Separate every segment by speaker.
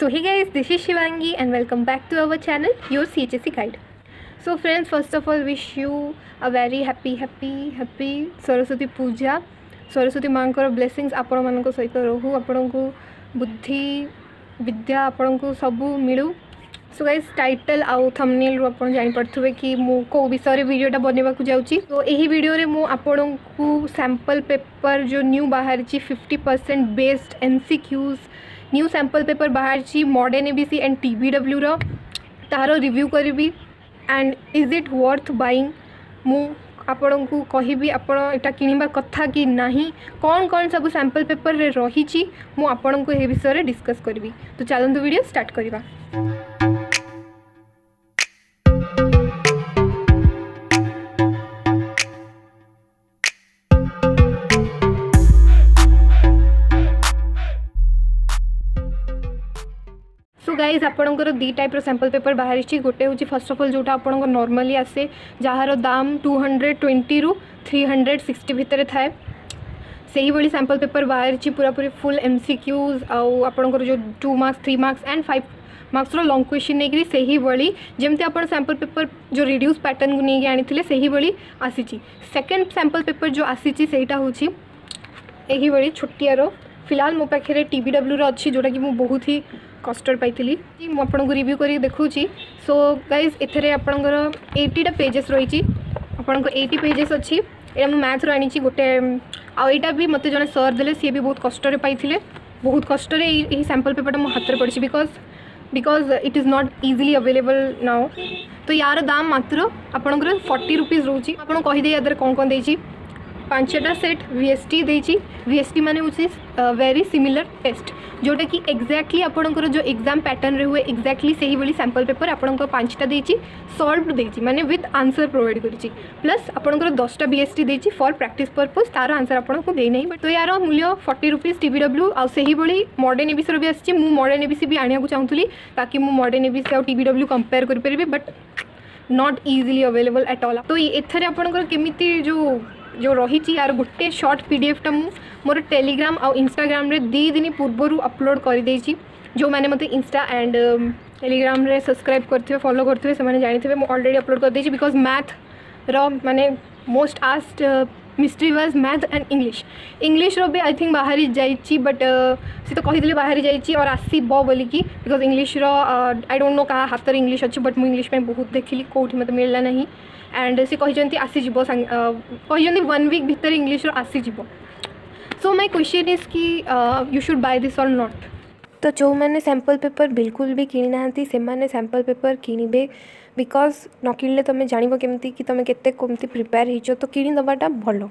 Speaker 1: so hi guys this is Shivangi and welcome back to our channel your C H S C guide so friends first of all wish you a very happy happy happy Saraswati Puja Saraswati माँ को ब्लेसींगस आपण मान सहित रोहू आपण को बुद्धि विद्या आपण को सब मिलू सो गाइज टाइटल आउ थमेल रू आप जापारे कि विषय भिडियोटा बनवाक जाऊँगी तो यही भिडियो में सैंपल पेपर जो न्यू बाहर fifty percent based MCQs new sample paper બહાર છી મોડર્ન એબીસી એન્ડ ટીબીડબ્લ્યુર ତାହାର ରିଭ୍ୟୁ କରିବି and is it worth buying ମୁଁ ଆପଣଙ୍କୁ କହିବି ଆପଣ ଏଇଟା କିଣିବା କଥା କି ନାହିଁ କ'ଣ କ'ଣ ସବୁ ସାମ୍ପଲ୍ ପେପର୍ରେ ରହିଛି ମୁଁ ଆପଣଙ୍କୁ ଏ ବିଷୟରେ ଡିସ୍କସ୍ କରିବି ତ ଚାଲନ୍ତୁ ଭିଡ଼ିଓ ଷ୍ଟାର୍ଟ କରିବା गाइज आपर दी टाइप सांपल पेपर बाहर गोटे हूँ फर्स्ट अफ अल जो आप नर्माली आसे जार दाम टू हंड्रेड ट्वेंटी रू थ्री हंड्रेड सिक्सटी भितर थाए से ही सैंपल पेपर बाहर पूरा पूरी फुल एम सिक्यूज क्यूज आपर जो two marks three marks and five marks long question नहीं करी जमी आप सैंपल पेपर जो रिड्यूस पैटर्न को लेकिन आनी है से भाई आसी सेकेंड सांपल पेपर जो आसी छोटिया रो फिलहाल मो पाखे टी डब्ल्यू रही जोटा कि मुझे बहुत ही कस्टर्ड पाई मुझक रिव्यू कर देखा सो गाइज एथेर आपणकर एट्टीटा पेजेस रही आपटी पेजेस अच्छी यहाँ मुझ मैथ्र आनी गोटे आईटा भी मत जो सर दे सी भी बहुत कष्ट पाई बहुत कष्ट सांपल पेपरटा मो हाथ में पड़ी because because it is not easily available now तो यार दाम मात्र आपण फर्टी रुपीज रोचे आपको कहीदे यादव कौन कौन देती ପାଞ୍ଚଟା ସେଟ୍ ଭି ଏସ୍ ଟି ଦେଇଛି ଭି ଏସ୍ ଟି ମାନେ ହେଉଛି ଭେରି ସିମିଲାର ଟେଷ୍ଟ ଯେଉଁଟାକି ଏକ୍ଜାକ୍ଟଲି ଆପଣଙ୍କର ଯେଉଁ ଏକ୍ଜାମ୍ ପ୍ୟାଟର୍ନରେ ହୁଏ ଏକ୍ଜାକ୍ଟଲି ସେହିଭଳି ସାମ୍ପଲ୍ ପେପର୍ ଆପଣଙ୍କ ପାଞ୍ଚଟା ଦେଇଛି ସଲ୍ଭ ଦେଇଛି ମାନେ ୱିଥ୍ ଆନ୍ସର୍ ପ୍ରୋଭାଇଡ଼ କରିଛି ପ୍ଲସ୍ ଆପଣଙ୍କର ଦଶଟା ବି ଏସ୍ ଟି ଦେଇଛି ଫର୍ ପ୍ରାକ୍ଟିସ୍ ପର୍ପଜ୍ ତା'ର ଆନ୍ସର୍ ଆପଣଙ୍କୁ ଦେଇନାହିଁ ବଟ୍ ତ ୟାର ମୂଲ୍ୟ forty rupees T B W ଆଉ ସେହିଭଳି ମଡ଼ର୍ନ ଏବିସିର ବି ଆସିଛି ମୁଁ ମଡ଼ର୍ନ ଏବିସି ବି ଆଣିବାକୁ ଚାହୁଁଥିଲି ତାକି ମୁଁ ମଡ଼ର୍ନ ଏବିସି ଆଉ ଟି ବି ଡବ୍ଲ୍ୟୁ କମ୍ପେୟାର କରିପାରିବି but not easily available at all ତ ଏଥରେ ଆପଣଙ୍କର କେମିତି ଯେଉଁ जो रही यार गोटे सर्ट पी डी एफ्टा मोर टेलीग्राम आउ इनग्राम दी दिन पूर्व अपलोड करदे जो मैंने मतलब इंस्टा एंड टेलीग्राम सब्सक्राइब करेंगे फलो करते हैं जानते मुझे अलरेडी अपलोड कर दे बिकज मैथ रे most asked mystery was math and English English रो भी आई थिंक बाहरी जा बट सी तो कही बाहरी जा और ब बोल बिकज इंग्लीश्र आई डोंट नो क्या हाथ में इंग्लीश अच्छे बट मुझ इंग्लीश बहुत देखिली कौटी मतलब मिलना नहीं एंड सी कहते ଆସିଯିବ କହିଛନ୍ତି ୱାନ୍ ୱିକ୍ ଭିତରେ ଇଂଲିଶରୁ सो माई क्वेश्चन इज कि you should buy this or not तो जो मैंने सैंपल पेपर बिल्कुल भी किणी ना से सैंपल पेपर किणवे बिकज न किणिले तुम जानव केमी कि तुम के प्रिपेयर हो तो किणीदबाटा भल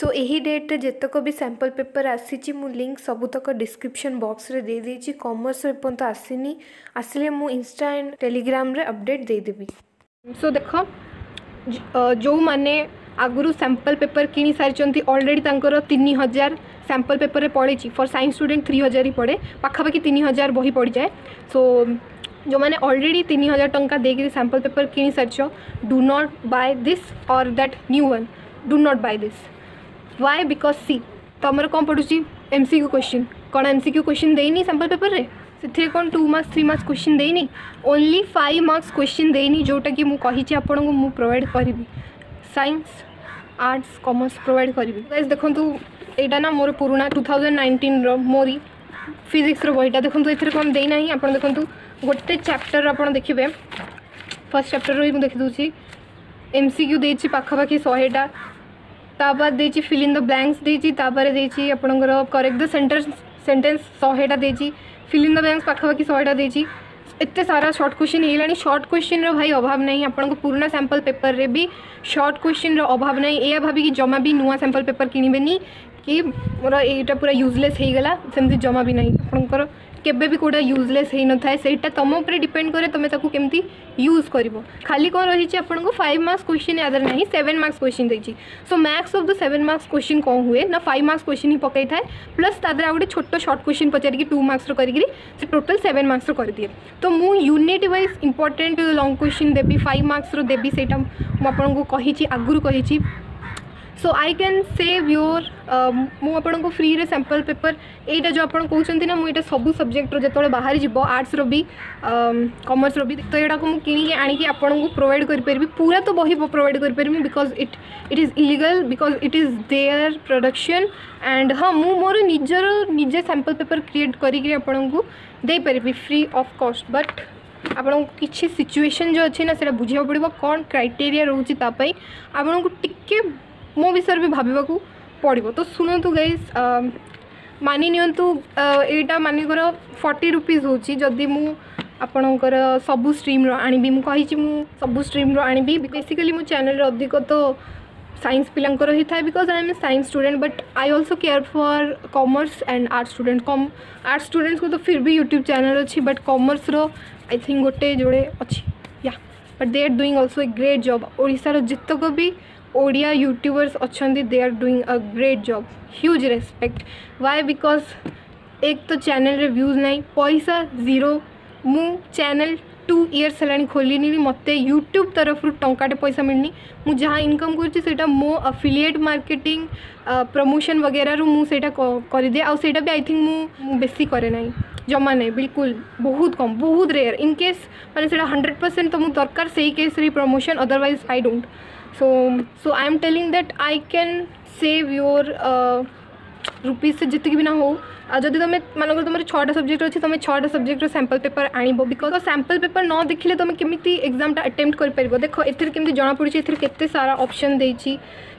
Speaker 1: सो यही डेट रे जितक भी सैंपल पेपर आसी लिंक सबूतक डिस्क्रिप्शन बॉक्स रे दे दीजिए कमर्स एपर्त आसनी आसे मुझ इनस्टा एंड टेलीग्राम रे अपडेट देदेवी सो so, देख जो मैंने आगु सैंपल पेपर किनी सारी अलरेडी तीन हजार सैंपल पेपर में पड़े फर सैंस स्टूडेंट थ्री हजार ही पढ़े पखापाखि तीन हजार बही पड़ जाए सो so, जो मैंने अलरेडी तीन हजार दे कि सैंपल पेपर किनी सारी डू नॉट बाय दिस और that new one do not buy this why ସି କଣ ପଡ଼ୁଛି ଏମ୍ ସି କ୍ୟୁ পড়ুছি କଣ ଏମ୍ ସି କ୍ୟୁ কোশ্চিন ଦେଇନି স্যাম্পল ପେପର୍ରେ ସେଥିରେ କ'ଣ two marks three marks question ଦେଇନି ଓନ୍ଲି ଫାଇଭ୍ ମାର୍କସ୍ କ୍ୱେଶ୍ଚିନ୍ ଦେଇନି ଯେଉଁଟାକି ମୁଁ କହିଛି ଆପଣଙ୍କୁ ମୁଁ ପ୍ରୋଭାଇଡ଼୍ କରିବି ସାଇନ୍ସ ଆର୍ଟ୍ସ କମର୍ସ ପ୍ରୋଭାଇଡ଼୍ କରିବି ଗାଇସ୍ ଦେଖନ୍ତୁ ଏଇଟା ନା ମୋର ପୁରୁଣା ଟୁ ଥାଉଜେଣ୍ଡ ନାଇଣ୍ଟିନ୍ର ମୋରି ଫିଜିକ୍ସର ବହିଟା ଦେଖନ୍ତୁ ଏଥିରେ କ'ଣ ଦେଇନାହିଁ ଆପଣ ଦେଖନ୍ତୁ ଗୋଟେ ଚାପ୍ଟର୍ ଆପଣ ଦେଖିବେ ଫାର୍ଷ୍ଟ ଚାପ୍ଟରରୁ ହିଁ ମୁଁ ଦେଖିଦେଉଛି ଏମ୍ ସି କ୍ୟୁ ଦେଇଛି ପାଖାପାଖି ଶହେଟା তাপরে দিয়েছি ফিল ইন দ ব্ল্যাঙ্কস দিয়েছি তাপরে দিয়েছি আপনার করেক্ট দ সেন্টেন্স সেন্টেন্স শহেটা দিয়েছি ফিল ইন দ ব্ল্যাঙ্কস পাখাপাখি শহেটা দিয়েছি ଏତେ ସାରା ସର୍ଟ କ୍ୱେଶ୍ଚିନ୍ ହେଇଗଲାଣି ସର୍ଟ କ୍ୱେଶ୍ଚିନ୍ର ଭାଇ ଅଭାବ ନାହିଁ ଆପଣଙ୍କ ପୁରୁଣା ସାମ୍ପଲ୍ ପେପର୍ରେ ବି ସର୍ଟ କ୍ୱେଶ୍ଚିନ୍ର ଅଭାବ ନାହିଁ ଏହା ଭାବିକି ଜମା ବି ନୂଆ ସାମ୍ପଲ୍ ପେପର୍ କିଣିବେନି କି ମୋର ଏଇଟା ପୁରା ୟୁଜଲେସ୍ ହେଇଗଲା ସେମିତି ଜମା ବି ନାହିଁ ଆପଣଙ୍କର কেবেবি কোডা ইউজলেস হেই ন ঠায় সেইটা তম উপর ডিপেন্ড করে তমে তাকু কেমতি ইউজ করিব খালি কো রহিছি আপনক 5 মার্কস কোশ্চেন আদার নাহি 7 মার্কস কোশ্চেন হইছি so max of the 7 marks question কো হউয়ে না 5 মার্কস কোশ্চেনই পকাই ঠায় প্লাস তাদর আগডি ছোট শর্ট কোশ্চেন পচাইকি 2 মার্কস র করি গরি সে টোটাল 7 মার্কস র করি দিয়ে তো মু unit wise important the long question দেবি 5 মার্কস র দেবি সেইটা ম আপনক কহিছি আগুরু কহিছি so I can save your मुझको फ्री रे सैंपल पेपर यहाँ जो आपड़ कहते ना मुझे सब सब्जेक्टर जो बाहर जी आर्ट्स रि कमर्स रि तो यहाँ को मुझे आणिक आपको प्रोवैड करपरि पूरा तो बही provide करपरि because it it is illegal because it is there production and हाँ मोर निजर निजे सैंपल पेपर क्रिएट करपरि फ्री अफ कस्ट बट आपको किसी सिचुएशन जो अच्छे ना से बुझा पड़ा कौन क्राइटेरिया रोचे आपको टी ମୋ ବିଷୟରେ ବି ଭାବିବାକୁ ପଡ଼ିବ ତ ଶୁଣନ୍ତୁ ଗାଇସ୍ ମାନି ନିଅନ୍ତୁ ଏଇଟା ମାନିକର ଫର୍ଟି ରୁପିଜ୍ ହେଉଛି ଯଦି ମୁଁ ଆପଣଙ୍କର ସବୁ ଷ୍ଟ୍ରିମ୍ର ଆଣିବି ମୁଁ କହିଛି ମୁଁ ସବୁ ଷ୍ଟ୍ରିମ୍ର ଆଣିବି ବେସିକାଲି ମୋ ଚ୍ୟାନେଲ୍ରେ ଅଧିକ ତ ସାଇନ୍ସ ପିଲାଙ୍କର ହିଁ because I am science student but I also care for commerce and art student com art ଷ୍ଟୁଡେଣ୍ଟସ୍କୁ ତ ଫିର୍ ବି ୟୁଟ୍ୟୁବ୍ ଚ୍ୟାନେଲ୍ ଅଛି ବଟ୍ କମର୍ସର ଆଇ ଥିଙ୍କ ଗୋଟେ ଯୋଡ଼େ ଅଛି yeah but they are doing also a great job ଓଡ଼ିଶାର ଯେତକ ବି ओडिया यूट्यूबर्स अच्छा they are doing a great job huge respect why because एक तो चेल रे व्यूज नहीं पैसा जीरो मु चेल टू इयर्स है खोल मत यूट्यूब तरफ रू टाटे पैसा मिलनी मुझे जहाँ इनकम करा मो अफिलिएट मार्केटिंग प्रमोशन वगैरह रू मुझे करदे आईटा भी आई थिंक बेसी करे ना जमा ना बिल्कुल बहुत कम बहुत रेयर इनकेस मैंने हंड्रेड परसेंट तो मुझे दरकार से ही केस रही promotion otherwise I don't so so I am telling that I can save your rupees से जितक भी ना हो जब तुम मान तुम छा सब्जेक्ट अच्छे तुम छा सब्जेक्ट सांपल पेपर आनबो बिकज सांपल पेपर न देखिले तुम कमी एक्जाम अटेम्प्ट कर देख एमती जमापड़ी एर के सारा अप्सन देती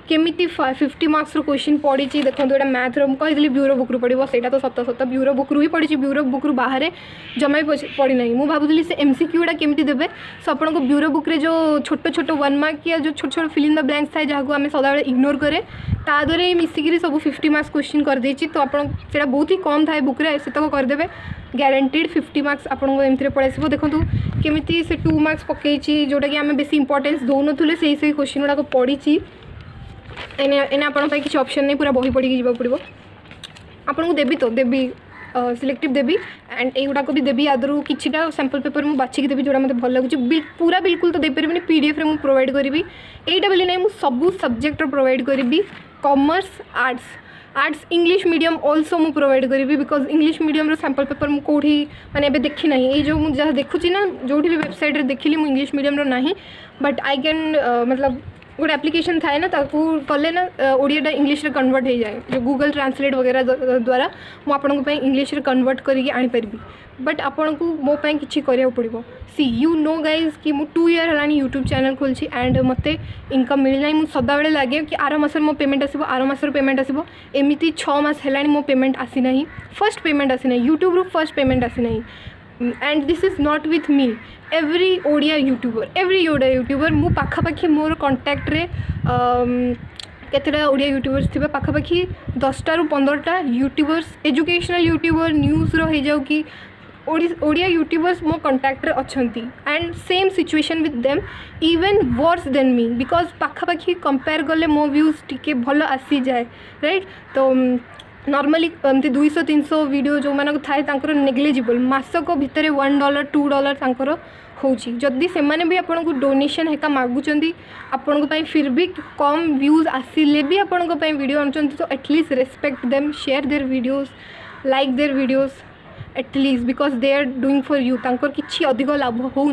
Speaker 1: কেমিতি ফিফটি মার্কসর কোশ্চিন পড়িছি দেখুন এটা ম্যাথর মু কইলি ব্যুরো বুকরু পড়ব সেইটা তো সত সত ব্যুরো বুকরু হি পড়িছি ব্যুরো বুকরু বাহারে জমা পড়ি না মু ভাবুলি সে এমসিকিউটা কেমিতি দেবে সো আপনার ব্যুরো বুকরে যে ছোট ছোট ওয়ান মার্ক কি যে ছোট ছোট ফিল ইন দ ব্ল্যাঙ্কস থাকে যাকে আমি সদাবেলে ইগনোর করে তা দেহরে মিশিকি সব ফিফটি মার্কস কোশ্চিন করেদেছি তো আপনার সেটা বহুত হি কম থাকে বুকরে সেতক করেদেবে গ্যারেটেড ফিফটি মার্কস আপনার এমতি পড়ে আসবে দেখুন কেমিতি সে টু মার্কস পকাইছি যেটা কি আমি বেশি ইম্পর্টেন্স দৌনলে সেই সেই কোশ্চিন গুড়া পড়িছি ଏନେ ଏନେ ଆପଣଙ୍କ ପାଇଁ କିଛି ଅପସନ୍ ନାହିଁ ପୁରା ବହି ପଢ଼ିକି ଯିବାକୁ ପଡ଼ିବ ଆପଣଙ୍କୁ ଦେବି ତ ଦେବି ସିଲେକ୍ଟିଭ୍ ଦେବି ଆଣ୍ଡ ଏଇଗୁଡ଼ାକ ବି ଦେବି ଆଦରୁ କିଛିଟା ସାମ୍ପଲ୍ ପେପର୍ ମୁଁ ବାଛିକି ଦେବି ଯେଉଁଟା ମୋତେ ଭଲ ଲାଗୁଛି ପୁରା ବିଲକୁଲ ତ ଦେଇପାରିବିନି ପି ଡି ଏଫ୍ରେ ମୁଁ ପ୍ରୋଭାଇଡ଼ କରିବି ଏଇଟା ବୋଲି ନାହିଁ ମୁଁ ସବୁ ସବଜେକ୍ଟର ପ୍ରୋଭାଇଡ଼ କରିବି commerce arts arts English medium also ମୁଁ ପ୍ରୋଭାଇଡ଼ କରିବି ବିକଜ୍ ଇଂଲିଶ ମିଡ଼ିୟମ୍ର ସାମ୍ପଲ୍ ପେପର୍ ମୁଁ କେଉଁଠି ମାନେ ଏବେ ଦେଖି ନାହିଁ ଏଇ ଯେଉଁ ମୁଁ ଯାହା ଦେଖୁଛି ନା ଯେଉଁଠି ବି ୱେବସାଇଟ୍ରେ ଦେଖିଲି ମୁଁ ଇଂଲିଶ ମିଡ଼ିୟମ୍ର ନାହିଁ ବଟ୍ ଆଇ କ୍ୟାନ୍ ମତଲବ गोटे आप्लिकेसन थाए ना कले ना ओडिया इंग्लीश रे कन्वर्ट हो जाए जो गुगल ट्रांसलेट वगैरह द्वारा मुझे इंग्लीश कनवर्ट इंग्लिश रे कन्वर्ट आनी बट आपण को मो पई किछि पड़िबो सी यू नो गाइस कि मु 2 इयर है यूट्यूब चैनल खोलछि एंड मते इनकम मिल नाही मु सदा बेले लागे कि आर मासर मो पेमेंट आसीबो आर मासर पेमेंट आसीबो एमिति 6 मास हलानी मो पेमेंट आसी फर्स्ट पेमेंट आसी यूट्यूब्रु YouTube फर्स्ट पेमेंट आसी नाही and this is not with me every Odia YouTuber every Odia YouTuber मु पाखापाखि मोर कंटाक्ट रे କେତେଟା ଓଡ଼ିଆ ୟୁଟ୍ୟୁବର୍ସ ଥିବେ ପାଖାପାଖି ଦଶଟାରୁ ପନ୍ଦରଟା ୟୁଟ୍ୟୁବର୍ସ ଏଜୁକେସନାଲ୍ ୟୁଟ୍ୟୁବର ନ୍ୟୁଜ୍ର ହେଇଯାଉ କି ଓଡ଼ିଆ ୟୁଟ୍ୟୁବର୍ସ ମୋ କଣ୍ଟାକ୍ଟରେ ଅଛନ୍ତି and same situation with them even worse than me because ପାଖାପାଖି କମ୍ପେୟାର କଲେ ମୋ ଭ୍ୟୁଜ୍ ଟିକେ ଭଲ ଆସିଯାଏ ରାଇଟ୍ ତ नर्माली एमती दुई तीन सौ भिड जो मान थाएं नेग्लीजिबल मसक भितर वन डलर टू डलर तर होदि से भी आपन को डोनेसन हेका मगुच्च आपण फिर भी कम भ्यूज आसिले भी आपंपाई भिड आनुंच तो at least respect them share their videos like their videos at least because they are doing for you तर कि अधिक लाभ हो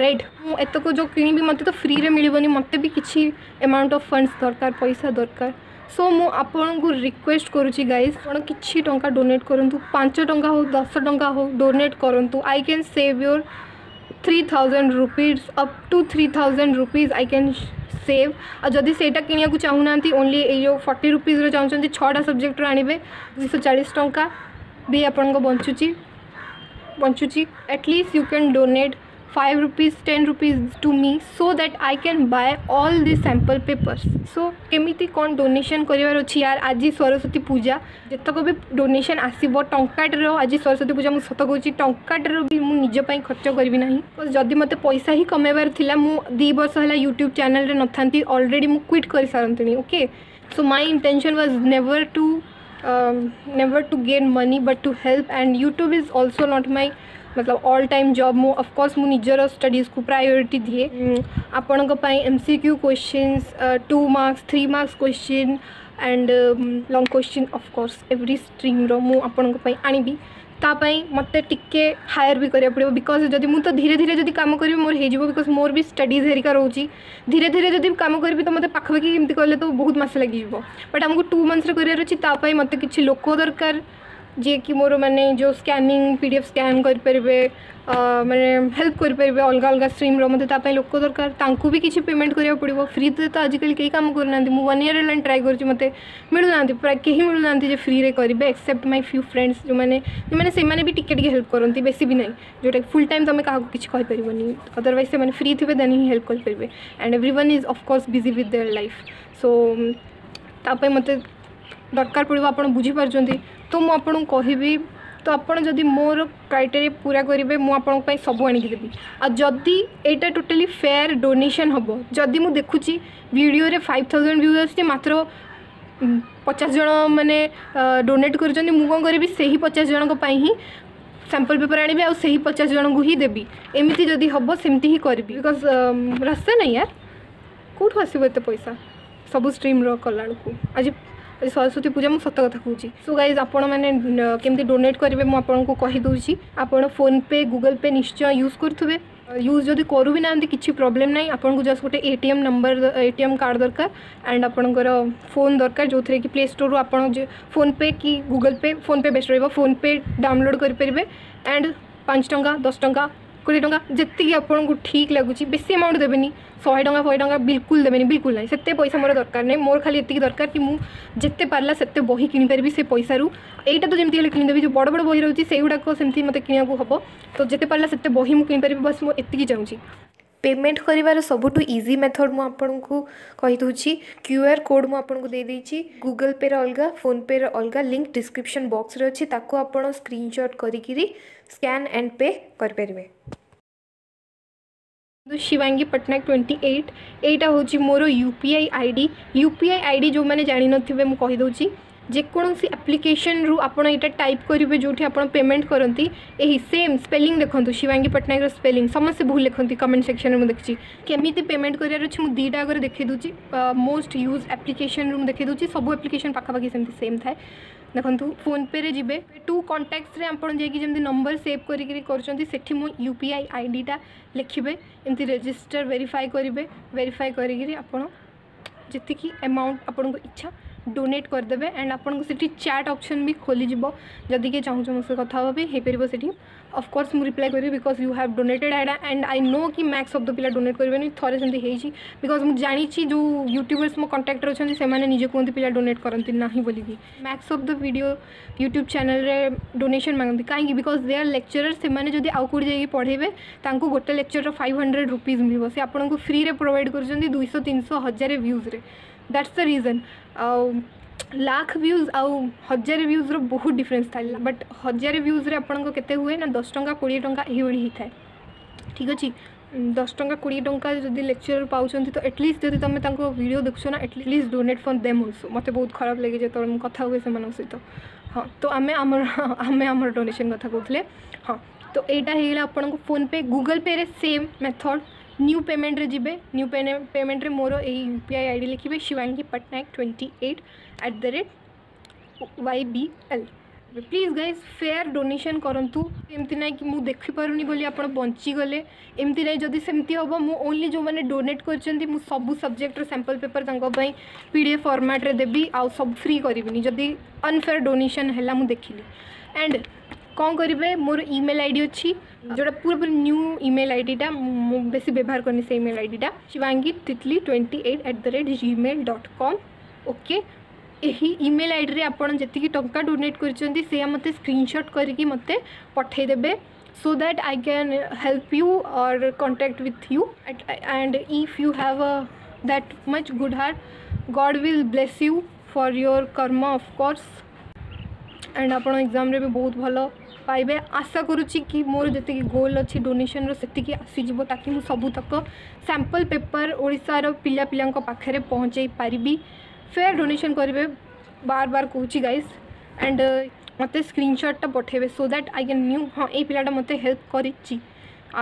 Speaker 1: रईट मुतक जो कि मत तो फ्री में मिले मत भी किसी एमाउंट अफ फंड्स दरकार पैसा दरकार सो मु रिक्वेस्ट करुच्ची गाइज आप कि टाँग डोनेट करूँ पांच टाँह दस टाँह डोनेट करूँ I can save your three thousand rupees up to three thousand rupees I can save आदि से चाहू ना ओनली ये फर्टी रुपीज रो छटा सब्जेक्ट रणवे दुई सौ चालीस टाँह भी आपण को बचुची बचुची at least you can donate five rupees ten rupees to me so that I can buy all the sample papers so केमी कौन डोनेसन करार अछि यार आज सरस्वती पूजा जितक भी डोनेसन आसब टाटर आज सरस्वती पूजा मुझे सत कह टाटर भी मुझे खर्च करी ना तो जदि मत पैसा ही कमेबार था मुझ दी वर्ष है यूट्यूब चेल न था अलरेडी मुझ क्विट कर सारे okay so my intention was never to never to gain money but to help and YouTube is also not my मतलब ऑल टाइम जॉब मु अफकोर्स मु निजर स्टडीज को प्रायोरीटी दिए आपण M C Q questions two marks three marks question and long question of course every stream रो मु आपण मत टे हायर भी करा पड़ो बिकज जब मुझे धीरे धीरे जब कम करी मोर हो बिकज मोर भी स्टडीज हेरिका रोचे धीरे धीरे जब कम करी तो मत पाखापाखि एमती कले तो बहुत मस लगे बट आमको टू मंथस करार अच्छे मत कि लोक दरकार जी कि मोर मैंने जो scanning P D F scan करें मैंने हेल्प करें अलग अलग स्ट्रीम मत लोक दरकार भी किसी पेमेंट करा पड़ो फ्री से तो, तो आजिकल कई कम करना मुझे वन इयर है ट्राई करुँच मत मिलूना प्राय कहीं मिलूना जो फ्री में करेंगे एक्सेप्ट माई फ्यू फ्रेंड्स जो मैंने मैंने से मैंने भी टिके टे हेल्प करती बेसी भी नहीं जोटा फुल टाइम तुम्हें क्या नहीं अदरवैज से मैंने फ्री थे देन ही हेल्प करेंगे and everyone is of course busy with their life so ताप मत ଦରକାର ପଡ଼ିବ ଆପଣ ବୁଝିପାରୁଛନ୍ତି ତ ମୁଁ ଆପଣଙ୍କୁ କହିବି ତ ଆପଣ ଯଦି ମୋର କ୍ରାଇଟେରିଆ ପୁରା କରିବେ ମୁଁ ଆପଣଙ୍କ ପାଇଁ ସବୁ ଆଣିକି ଦେବି ଆଉ ଯଦି ଏଇଟା ଟୋଟାଲି ଫେୟାର୍ ଡୋନେସନ୍ ହେବ ଯଦି ମୁଁ ଦେଖୁଛି ଭିଡ଼ିଓରେ ଫାଇଭ୍ ଥାଉଜେଣ୍ଡ ଭ୍ୟୁ ଆସୁଛି ମାତ୍ର ପଚାଶ ଜଣ ମାନେ ଡୋନେଟ୍ କରୁଛନ୍ତି ମୁଁ କ'ଣ କରିବି ସେହି ପଚାଶ ଜଣଙ୍କ ପାଇଁ ହିଁ ସାମ୍ପଲ୍ ପେପର୍ ଆଣିବି ଆଉ ସେହି ପଚାଶ ଜଣଙ୍କୁ ହିଁ ଦେବି ଏମିତି ଯଦି ହେବ ସେମିତି ହିଁ କରିବି ବିକଜ୍ ରାସ୍ତା ନାହିଁ ୟାର କେଉଁଠୁ ଆସିବ ଏତେ ପଇସା ସବୁ ଷ୍ଟ୍ରିମ୍ର କଲାବେଳକୁ ଆଜି ସରସ୍ୱତୀ ପୂଜା ମୁଁ ସତ କଥା କହୁଛି ସୋ ଗାଇଜ୍ ଆପଣମାନେ କେମିତି ଡୋନେଟ୍ କରିବେ ମୁଁ ଆପଣଙ୍କୁ କହିଦେଉଛି ଆପଣ ଫୋନ୍ପେ ଗୁଗଲ୍ ପେ ନିଶ୍ଚୟ ୟୁଜ୍ କରୁଥିବେ ୟୁଜ୍ ଯଦି କରୁ ବି ନାହାନ୍ତି କିଛି ପ୍ରୋବ୍ଲେମ୍ ନାହିଁ ଆପଣଙ୍କୁ ଜଷ୍ଟ ଗୋଟେ A T M number A T M card ଦରକାର ଆଣ୍ଡ ଆପଣଙ୍କର ଫୋନ୍ ଦରକାର ଯେଉଁଥିରେ କି ପ୍ଲେ ଷ୍ଟୋର୍ରୁ ଆପଣ ଫୋନ୍ପେ କି ଗୁଗଲ୍ ପେ ଫୋନ୍ପେ ବେଷ୍ଟ ରହିବ ଫୋନ୍ପେ ଡାଉନଲୋଡ଼୍ କରିପାରିବେ ଆଣ୍ଡ ପାଞ୍ଚ ଟଙ୍କା ଦଶ ଟଙ୍କା কোটি টঙ্কা যেতিকি আপনার ঠিক লাগুচি বেশি আমাউন্ট দেবেনি শহে টঙ্কা শহে টঙ্কা বিলকুল দেবেনি বিলকুল না সেতে পয়সা মোর দরকার নাই মোর খালি এতিকি দরকার কি মু যেতে পারলা সেতে বহি কিনিপারি সে পয়সারু এইটা তো যেমনি হলে কিনিদেবি যে বড় বড় বহি রয়েছে সেইগুড়া সেমতি মতো কিনিবাকু হব তো যেতে পারলা সেতে বহি মু কিনিপারি বাস মু এতিকি চাহুছি পেমেন্ট করিবার সবুঠু ইজি মেথড মু আপনাকু কইদউছি কিউআর কোড মু আপনাকু দেই দেইছি গুগল পে র অলগা ফোন পে র অলগা লিংক ডিসক্রিপশন বক্স রে আছে তাকু আপন স্ক্রিনশট করিকি স্ক্যান এন্ড পে করি পারিবে शिवांगी पटनायक ट्वेंटी एट यहाँ हूँ मोर U P I I D U P I I D जो मैंने जाणी नुवे मुझे যেকোনসি আপ্লিকেশন রু আপনার এটা টাইপ করবে যেটি আপনার পেমেন্ট করতে এই সেম স্পেলিং দেখুন শিবাঙ্গী পট্টনায়কর স্পেলিং সমস্তে ভুল লিখতে কমেন্ট সেকশন মু দেখছি কেমিতি পেমেন্ট করার অছি মু দুইটা আগে দেখে দেছি মোস্ট ইউজ আপ্লিকেশন রু দেখে দেছি সবু আপ্লিকেশন পাখাপাখি সেমতি সেম থাকে দেখুন ফোনপে যাবে টু কন্টাক্টসে আপনার যাই যেমন নম্বর সেভ করি করছেন সেটি মো ইউপিআই আইডিটা লিখবে এমতি রেজিস্টার ভেরিফাই করবে ভেরিফাই করি আপনার যেতিকি আমাউন্ট আপনার ইচ্ছা ডোনেট করেদেবে অ্যান্ড আপনার সেটি চ্যাট অপসন বি খোলিযোগ যদি কি চাহুছ মো সে কথা হওয়া হয়েপার সেটি অফকোর্স মু রিপ্লাই করি বিকজ ইউ হ্যাভ ডোনেটেড এটা অ্যান্ড আই নো কি ম্যাক্স অফ দ পিলা ডোনেট করবে থরে সেମିତି ହେଇଛି ବିକଜ୍ ମୁଁ ଜାଣିଛି ଯେଉଁ ୟୁଟ୍ୟୁବର୍ସ ମୋ କଣ୍ଟାକ୍ଟରେ ଅଛନ୍ତି ସେମାନେ ନିଜେ କୁହନ୍ତି ପିଲା ଡୋନେଟ୍ କରନ୍ତି ନାହିଁ ବୋଲିକି max of the video YouTube ଚ୍ୟାନେଲ୍ରେ ଡୋନେସନ୍ ମାଗନ୍ତି କାହିଁକି ବିକଜ୍ ଦେ ଆର୍ ଲେକ୍ଚରର୍ ସେମାନେ ଯଦି ଆଉ କେଉଁଠି ଯାଇକି ପଢ଼େଇବେ ତାଙ୍କୁ ଗୋଟେ ଲେକ୍ଚରର ଫାଇଭ୍ ହଣ୍ଡ୍ରେଡ଼ ରୁପିଜ୍ ମିଳିବ ସେ ଆପଣଙ୍କୁ ଫ୍ରିରେ ପ୍ରୋଭାଇଡ଼ କରୁଛନ୍ତି ଦୁଇଶହ ତିନିଶହ ହଜାରେ ଭ୍ୟୁଜ୍ରେ ଦ୍ୟାଟ୍ସ ଦ ରିଜନ୍ ଆଉ ଲାଖ ଭ୍ୟୁଜ୍ ଆଉ ହଜାରେ ଭ୍ୟୁଜ୍ର ବହୁତ ଡିଫରେନ୍ସ ଥାଏ ବଟ୍ ହଜାରେ ଭ୍ୟୁଜ୍ରେ ଆପଣଙ୍କ କେତେ ହୁଏ ନା ଦଶ ଟଙ୍କା କୋଡ଼ିଏ ଟଙ୍କା ଏଇଭଳି ହେଇଥାଏ ଠିକ୍ ଅଛି ଦଶ ଟଙ୍କା କୋଡ଼ିଏ ଟଙ୍କା ଯଦି ଲେକ୍ଚରର୍ ପାଉଛନ୍ତି ତ ଏଟଲିଷ୍ଟ ଯଦି ତୁମେ ତାଙ୍କ ଭିଡ଼ିଓ ଦେଖୁଛ ନା at least donate for them also ମୋତେ ବହୁତ ଖରାପ ଲାଗେ ଯେତେବେଳେ ମୁଁ କଥା ହୁଏ ସେମାନଙ୍କ ସହିତ ହଁ ତ ଆମେ ଆମର ଆମେ ଆମର ଡୋନେସନ୍ କଥା କହୁଥିଲେ ହଁ ତ ଏଇଟା ହେଇଗଲା ଆପଣଙ୍କ ଫୋନ୍ପେ ଗୁଗଲ୍ ପେ'ରେ ସେମ୍ ମେଥଡ଼ न्यू पेमेंट रे जिबे न्यू पेमेंट रे मोरो यही U P I I D लिखे Shivangi Pattanayak twenty eight Y B L please guys fair donation करूँ एमती ना कि मुझे देखीपरि बोली आप बचीगले एमती ना जदि सेमती हम मुझे जो मैंने डोनेट कर सब सब्जेक्टर सांपल पेपर तक पी डी एफ फर्माट्रे देवी आउ सब फ्री करनी जदि अनफेयर डोनेशन है मुझे देखिली एंड कौन करेंगे मोर इमेल आई डी अच्छी जोड़ा पूरा पूरा न्यू इमेल आई डीटा मुझे बेस व्यवहार करनी से इमेल आई डीटा शिवांगी तितली twenty eight at the rate Gmail dot com okay यही इमेल आई डी आपकी टाँग डोनेट कर स्क्रीनसट करके मत पठेदे so that I can help you or contact with you and if you have that much good heart god will bless you for your कर्म of course and आप exam भी बहुत भल পাইবে আশা করুছি কি মোর যেত গোল অছি ডোনেসনর সেতিকি আসিযোগ তাকে মু সবুতক স্যাম্পল পেপর ওড়িশার পিলা পিলা পাখে পৌঁছাই পারিবি ফের ডোনেসন করবে বার বার কହୁছি গাইজ এন্ড মতো স্ক্রিনশটটা পঠাইবে so that I can new হ্যাঁ এই পিলাটা মতো হেল্প করেছি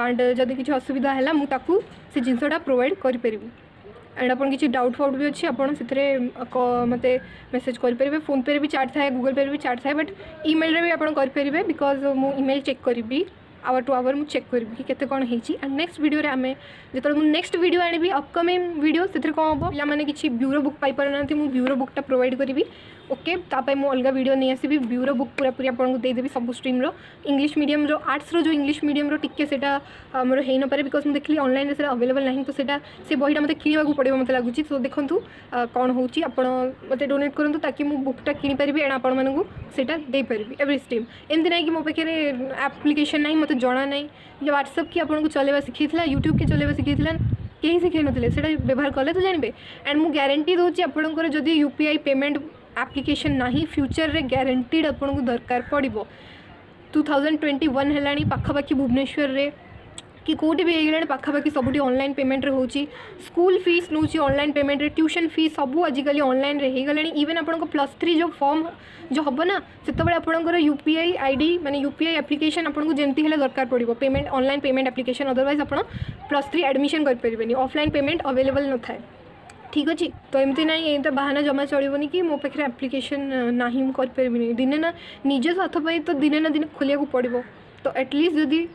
Speaker 1: এন্ড যদি কিছু অসুবিধা হল মু তাকে সে জিনিসটা প্রোভাইড করে পারিবি અને આપણ કીચિ ડાઉટ ફોર બી અછી આપણ સિતરે મત મેસેજ કરી પરવે ફોન પર બી ચાર્ટ થાય Google પર બી ચાર્ટ થાય બટ ઈમેલ રે બી આપણ કરી પરવે બીકોઝ મો ઈમેલ ચેક કરી બી आवर टू आवर मुझे चेक करी कि केत कौन एंड नेक्स्ट भिडियो आम जो नेक्स्ट भिड आने अपकमिंग भिड से कौन हम या मैंने किसी ब्यूरो बुक पाई ना मुझे ब्यूरो बुकटा प्रोवैड करी ओके मुझ अलग भिड नहीं आसवि ब्यूरो बुक पूरा पूरी आपको देदेवि सब स्ट्रीम इंग्लीश मीडियम रो आर्ट्स जो इंग्लीश मीडियम रो टिके से मोर बिकज मुझे देखी अनल अवेलेबल ना तो सीटा से बहटा मतलब किणवा पड़ा मतलब लगुच तो देखो कौन हो मतलब डोनेट करूँ ताकि बुक्टा किपरि एंड आपटा देपरि एवरी स्ट्रीम एमती ना कि मो पाखे आप्लिकेसन ना मत ମୋତେ ଜଣା ନାହିଁ ଯେ ହ୍ୱାଟ୍ସଅପ୍ କି ଆପଣଙ୍କୁ ଚଲେଇବା ଶିଖେଇଥିଲା ୟୁଟ୍ୟୁବ୍ କି ଚଲେଇବା ଶିଖେଇଥିଲା କେହି ଶିଖେଇନଥିଲେ ସେଇଟା ବ୍ୟବହାର କଲେ ତ ଜାଣିବେ ଆଣ୍ଡ ମୁଁ ଗ୍ୟାରେଣ୍ଟି ଦେଉଛି ଆପଣଙ୍କର ଯଦି U P I payment application ନାହିଁ ଫ୍ୟୁଚର୍ରେ ଗ୍ୟାରେଣ୍ଟିଡ଼୍ ଆପଣଙ୍କୁ ଦରକାର ପଡ଼ିବ ଟୁ ଥାଉଜେଣ୍ଡ ଟ୍ୱେଣ୍ଟି ୱାନ୍ ହେଲାଣି ପାଖାପାଖି ଭୁବନେଶ୍ୱରରେ कि कौटे भी होगा पाखापाखि सब अनल पेमेंट रे school fees now online payment रे ट्यूशन फीस सब आजिकल अनल इवेन आप प्लस थ्री जो फर्म जो हम ना से आपर यूपीआई आई डी मैंने यूपीआई आप्लिकेसन आपको जमी दरकार पड़ो payment online payment application otherwise आप प्लस थ्री एडमिशन करें अफलाइन पेमेंट अवेलेबल न था ठीक अच्छे तो एमती ना ये तो बाहाना जमा चलोन कि मो पाखे आप्लिकेसन ना ही करें दिने ना निज स्वाथपाई तो दिने ना दिन खोलिया को पड़ो तो एटलिस्ट जदि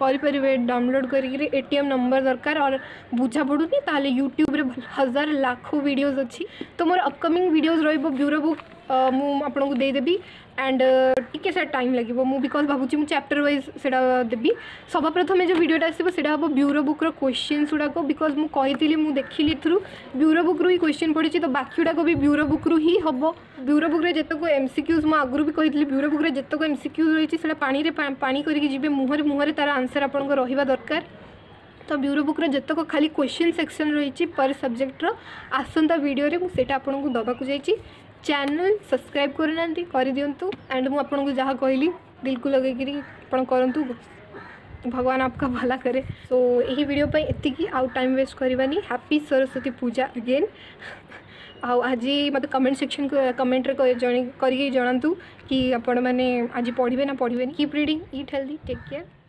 Speaker 1: કરી પરવેટ ડાઉનલોડ કરી ગરી એટીએમ નંબર દરકાર ઓર પૂછા પડુની તાલે YouTube રે હજારો લાખુ વીડિયોઝ અછી તો મોર અપકમિંગ વીડિયોઝ રઈબો બ્યુરો બુક ମୁଁ ଆପଣଙ୍କୁ ଦେଇଦେବି ଆଣ୍ଡ ଟିକେ ସାର୍ ଟାଇମ୍ ଲାଗିବ ମୁଁ ବିକଜ୍ ଭାବୁଛି ମୁଁ ଚାପ୍ଟର ୱାଇଜ୍ ସେଇଟା ଦେବି ସର୍ବପ୍ରଥମେ ଯେଉଁ ଭିଡ଼ିଓଟା ଆସିବ ସେଇଟା ହେବ ବ୍ୟୁରୋ ବୁକ୍ର କ୍ୱେଶ୍ଚିନ୍ସ ଗୁଡ଼ାକ ବିକଜ୍ ମୁଁ କହିଥିଲି ମୁଁ ଦେଖିଲି ଏଥିରୁ ବ୍ୟୁରୋ ବୁକ୍ରୁ ହିଁ କ୍ୱେଶ୍ଚିନ୍ ପଡ଼ିଛି ତ ବାକି ଗୁଡ଼ାକ ବି ବ୍ୟୁରୋ ବୁକ୍ରୁ ହିଁ ହେବ ବ୍ୟୁରୋ ବୁକ୍ରେ ଯେତେକ ଏମ୍ ସି କ୍ୟୁଜ୍ ମୁଁ ଆଗରୁ ବି କହିଥିଲି ବ୍ୟୁରୋ ବୁକ୍ରେ ଯେତେକ ଏମ୍ ସି କ୍ୟୁଜ୍ ରହିଛି ସେଇଟା ପାଣିରେ ପାଣି କରିକି ଯିବେ ମୁହଁରେ ମୁହଁରେ ତା'ର ଆନ୍ସର୍ ଆପଣଙ୍କ ରହିବା ଦରକାର ତ ବ୍ୟୁରୋ ବୁକ୍ର ଯେତେକ ଖାଲି କ୍ୱେଶ୍ଚିନ୍ ସେକ୍ସନ୍ ରହିଛି ପର୍ ସବଜେକ୍ଟର ଆସନ୍ତା ଭିଡ଼ିଓରେ ମୁଁ ସେଇଟା ଆପଣଙ୍କୁ ଦେବାକୁ ଯାଇଛି चैनल सब्सक्राइब करना कर करदिंतु एंड मुझे जहाँ कहली दिल लगे करूँ भगवान आपका भला करे तो यही वीडियो पे इतनी की आउ टाइम वेस्ट करवानी हैप्पी सरस्वती पूजा अगेन आज मत कमेंट सेक्शन कमेंट कर जनातु कि आपण मैंने आज पढ़वे ना पढ़वे keep reading eat healthy take care